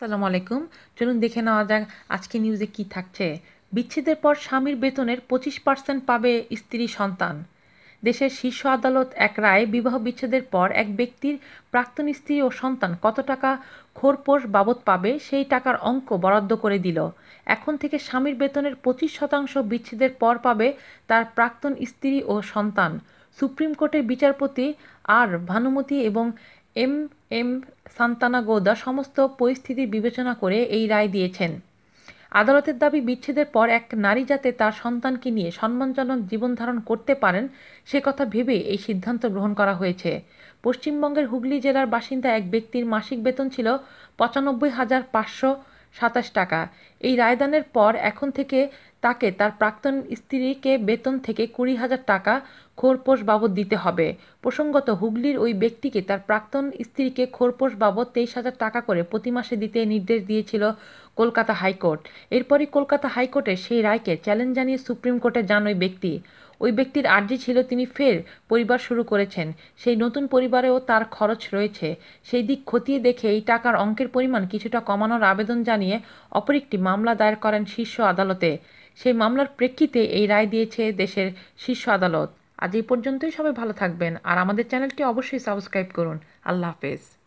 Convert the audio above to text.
আসসালামু আলাইকুম। চলুন দেখে নেওয়া যাক আজকে নিউজে কি থাকছে। বিচ্ছেদের পর স্বামীর বেতনের পঁচিশ পার্সেন্ট পাবে স্ত্রী সন্তান। দেশের শীর্ষ আদালত এক রায় বিবাহ বিচ্ছেদের পর এক ব্যক্তির প্রাক্তন স্ত্রী ও সন্তান কত টাকা খোরপোশ বাবদ পাবে সেই টাকার অঙ্ক বরাদ্দ করে দিল। এখন থেকে স্বামীর বেতনের পঁচিশ শতাংশ বিচ্ছেদের পর পাবে তার প্রাক্তন স্ত্রী ও সন্তান। সুপ্রিম কোর্টের বিচারপতি আর ভানুমতি এবং এম এম সান্তানাগোদা সমস্ত পরিস্থিতি বিবেচনা করে এই রায় দিয়েছেন। আদালতের দাবি বিচ্ছেদের পর এক নারী যাতে তার সন্তানকে নিয়ে সম্মানজনক জীবনধারণ করতে পারেন, সে কথা ভেবে এই সিদ্ধান্ত গ্রহণ করা হয়েছে। পশ্চিমবঙ্গের হুগলি জেলার বাসিন্দা এক ব্যক্তির মাসিক বেতন ছিল পঁচানব্বই হাজার পাঁচশো সাতাশ টাকা। এই রায়দানের পর এখন থেকে তাকে তার প্রাক্তন স্ত্রীকে বেতন থেকে কুড়ি হাজার টাকা খোরপোশ বাবদ দিতে হবে। প্রসঙ্গত, হুগলির ওই ব্যক্তিকে তার প্রাক্তন স্ত্রীকে খোরপোশ বাবদ তেইশ হাজার টাকা করে প্রতি মাসে দিতে নির্দেশ দিয়েছিল কলকাতা হাইকোর্ট। এরপরই কলকাতা হাইকোর্টে সেই রায়কে চ্যালেঞ্জ জানিয়ে সুপ্রিম কোর্টে যান ওই ব্যক্তি। ওই ব্যক্তির আর্জি ছিল তিনি ফের পরিবার শুরু করেছেন। সেই নতুন পরিবারেও তার খরচ রয়েছে। সেই দিক খতিয়ে দেখে এই টাকার অঙ্কের পরিমাণ কিছুটা কমানোর আবেদন জানিয়ে অপর একটি মামলা দায়ের করেন শীর্ষ আদালতে। সেই মামলার প্রেক্ষিতে এই রায় দিয়েছে দেশের শীর্ষ আদালত। আজ এই পর্যন্তই সবাই ভালো থাকবেন আর আমাদের চ্যানেলটি অবশ্যই সাবস্ক্রাইব করুন। আল্লাহ হাফেজ।